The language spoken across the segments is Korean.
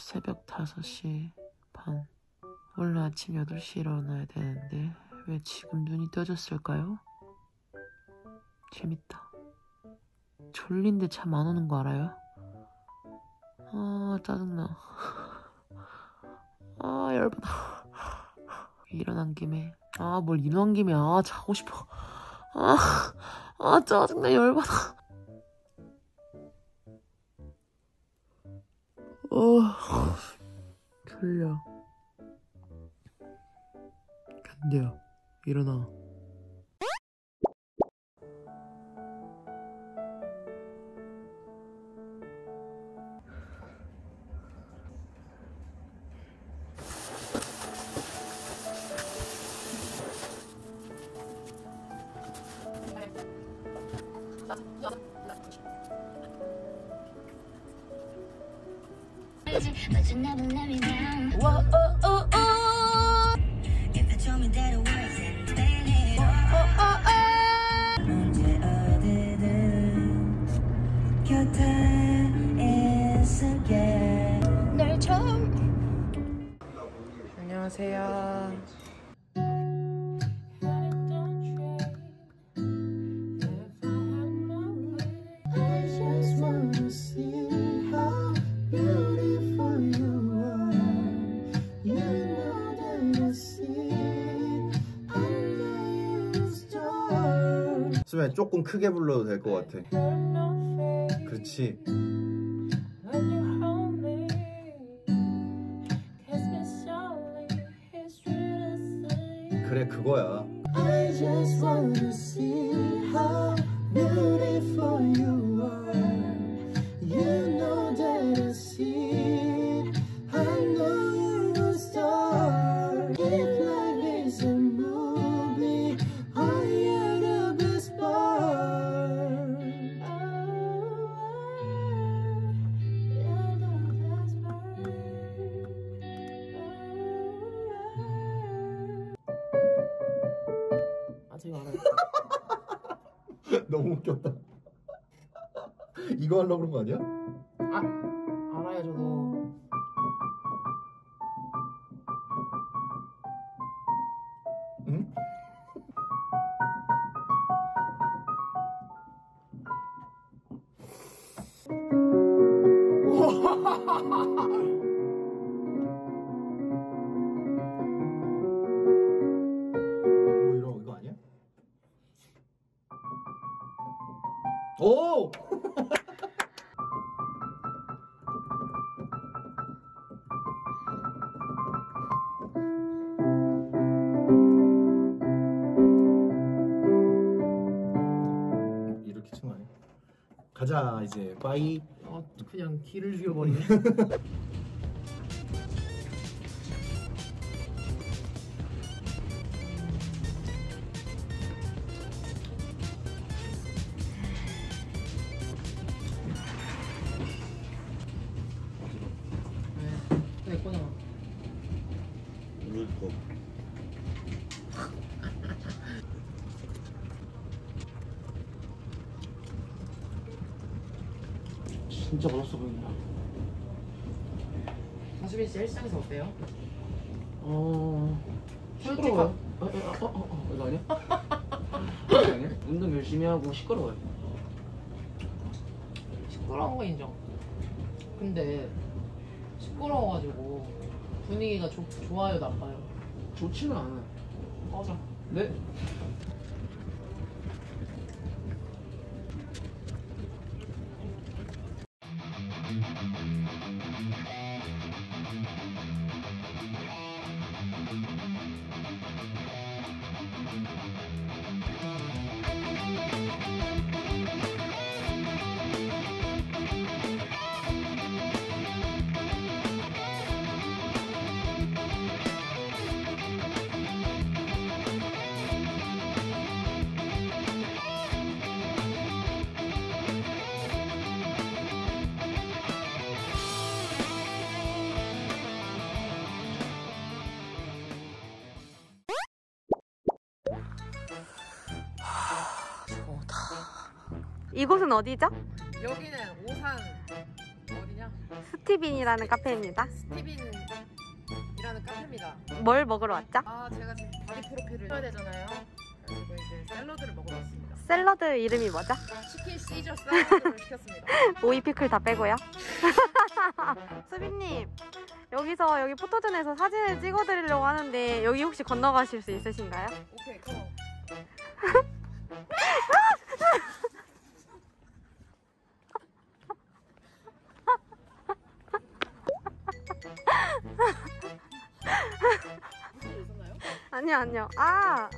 새벽 5시 반. 원래 아침 8시에 일어나야 되는데 왜 지금 눈이 떠졌을까요? 재밌다. 졸린데 잠 안 오는 거 알아요? 아 짜증나. 아 열받아. 일어난 김에 아 뭘 일어난 김에 아 자고 싶어. 아, 아 짜증나 열받아. 어 졸려. 견뎌 일어나. 안녕하세요. 수면 조금 크게 불러도 될 것 같아. 그렇지. 그래 그거야. 너무 웃겼다. 이거 하려고 그런 거 아니야? 아 알아요 저도. 응? 가자 이제 빠이 아 그냥 길을 죽여버리네. 진짜 맛없어 보인다. 사수빈 씨 헬스장에서 어때요? 어... 시끄러워요. 어, 어, 어, 어, 어, 이거 아니야? 이거 아니야? 운동 열심히 하고 시끄러워요. 시끄러운 거 인정. 근데 시끄러워가지고 분위기가 좋, 좋아요 나빠요? 좋지는 않아요. 맞아. 네? 이곳은 어디죠? 여기는 오산 어디냐? 스티빈이라는 카페입니다. 스티빈이라는 카페입니다. 뭘 먹으러 왔죠? 아 제가 지금 바디 프로필을 해야 되잖아요. 그리고 이제 샐러드를 먹으러 왔습니다. 샐러드 이름이 뭐죠? 치킨 시저 샐러드를 시켰습니다. 오이 피클 다 빼고요. 수빈님 여기서 여기 포토존에서 사진을 찍어드리려고 하는데 여기 혹시 건너가실 수 있으신가요? 오케이 그 아니요 아니요. 아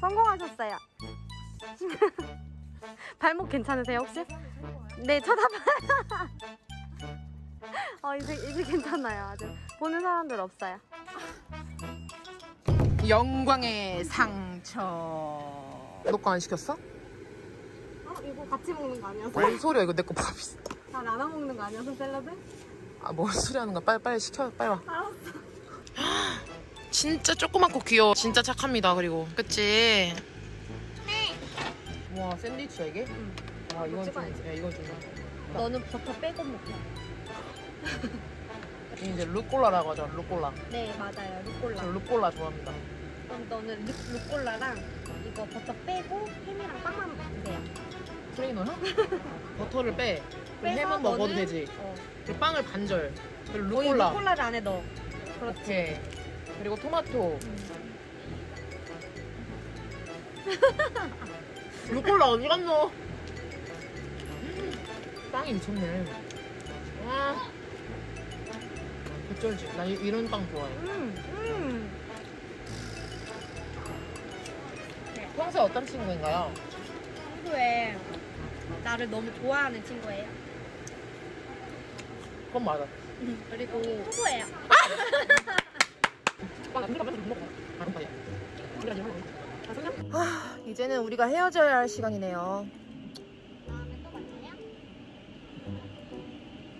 성공하셨어요. 발목 괜찮으세요 혹시? 네 쳐다봐요. 어 이제 이제 괜찮아요 아주 보는 사람들 없어요. 영광의 상처. 너 거 안 시켰어? 어 이거 같이 먹는 거 아니어서? 뭔 소리야 이거 내 거밥 있어. 다 나눠 먹는 거 아니어서 샐러드? 아뭔 소리 하는 거야? 빨리 빨리 시켜 빨리 와. 진짜 조그맣고 귀여워. 진짜 착합니다. 그리고 그치? 네. 와 샌드위치야 이게? 응. 아 이건 좀. 야 이건 좀. 너는 버터 빼고 먹어. 이제 루꼴라라고 하죠. 루꼴라. 네 맞아요 루꼴라. 저 루꼴라 좋아합니다. 그럼 너는 루, 루꼴라랑 이거 버터 빼고 햄이랑 빵만 드세요. 트레이너야? 버터를 빼. 그럼 빼서 햄은 먹어도 너는- 되지. 어. 그리고 빵을 반절. 그리고 루꼴라. 루꼴라를 안에 넣어. 그렇지. 오케이. 그리고 토마토. 루꼴라 어디 갔노? 빵이 미쳤네. 와. 어쩔지. 나 이- 이런 빵 좋아해. 음, 음. 평소에 어떤 친구인가요? 평소에 나를 너무 좋아하는 친구예요. 그건 맞아. 그리고 후보예요. 아, 이제는 우리가 헤어져야 할 시간이네요.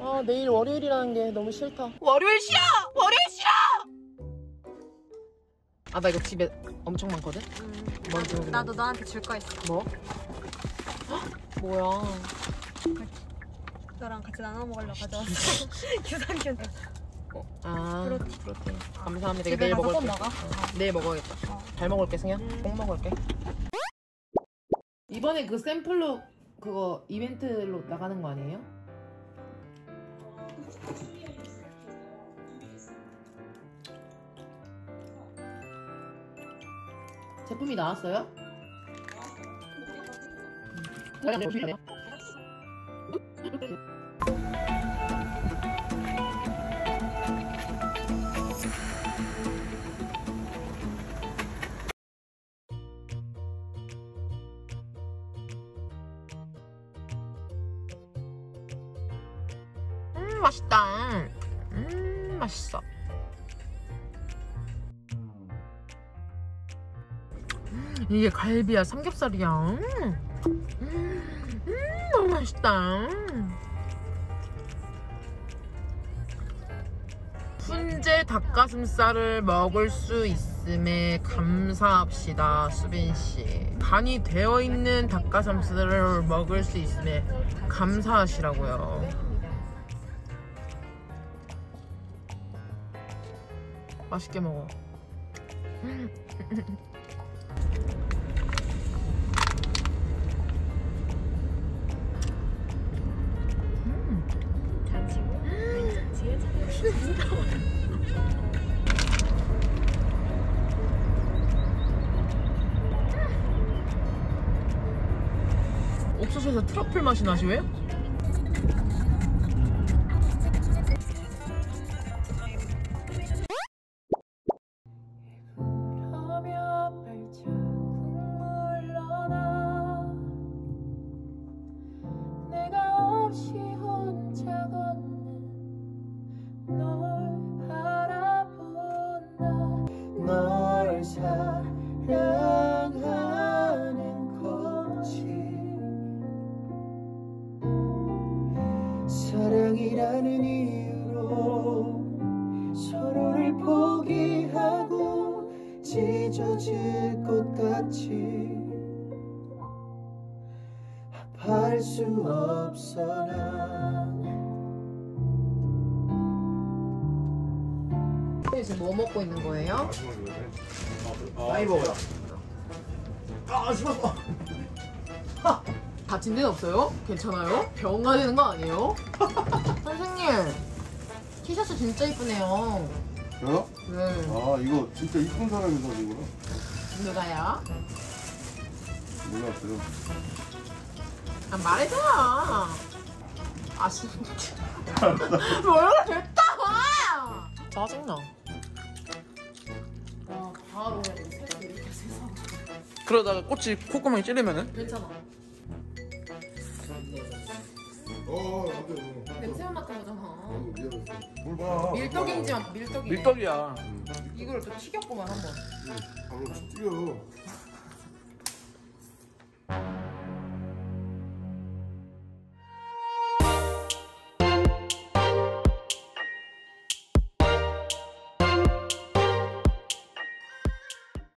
아, 내일 월요일이라는 게 너무 싫다. 월요일 싫어! 월요일 싫어! 아, 나 이거 집에 엄청 많거든? 먼저 나도, 나도 너한테 줄 거 있어. 뭐? 헉, 뭐야. 너랑 같이 나눠 먹으려고 가져왔어. 규산균. 아, 프로틴. 프로틴. 감사합니다. 집에 내일 가서 먹을게. 꼭 먹어. 어, 내일 먹어야겠다. 어. 잘 먹을게, 승현. 꼭 먹을게. 이번에 그 샘플로 그거 이벤트로 나가는 거 아니에요? 제품이 나왔어요? 음 맛있어. 음, 이게 갈비야 삼겹살이야. 음, 음, 너무 맛있다. 훈제 닭가슴살을 먹을 수 있음에 감사합시다, 수빈 씨. 간이 되어 있는 닭가슴살을 먹을 수 있음에 감사하시라고요. 맛있게 먹어. 옥수수에서 트러플 맛이 나시 왜? 사랑이라는 이유로 서로를 포기하고 찢어질 것 같이 아파할 수 없어 난 지금 뭐 먹고 있는 거예요? 사이버거다 아, 아, 아, 아, 아, 아, 다친 데는 없어요? 괜찮아요? 병 가야 되는 거 아니에요? 선생님 티셔츠 진짜 이쁘네요. 저요? 네. 아 이거 진짜 이쁜 사람이 사준 거라 누가요? 몰랐어요. 아 말해줘요. 아 진짜. 뭐야? 됐다 짜증나. 와 바로 세트 이렇게 세서 그러다가 꽃이 콧구멍에 찌르면은? 괜찮아 어 안돼 냄새만 맡은 거잖아. 미안했어. 뭘봐. 밀떡인지 밀떡이네 밀떡이야. 이걸 또 튀겼구만 한번. 방금 뛰어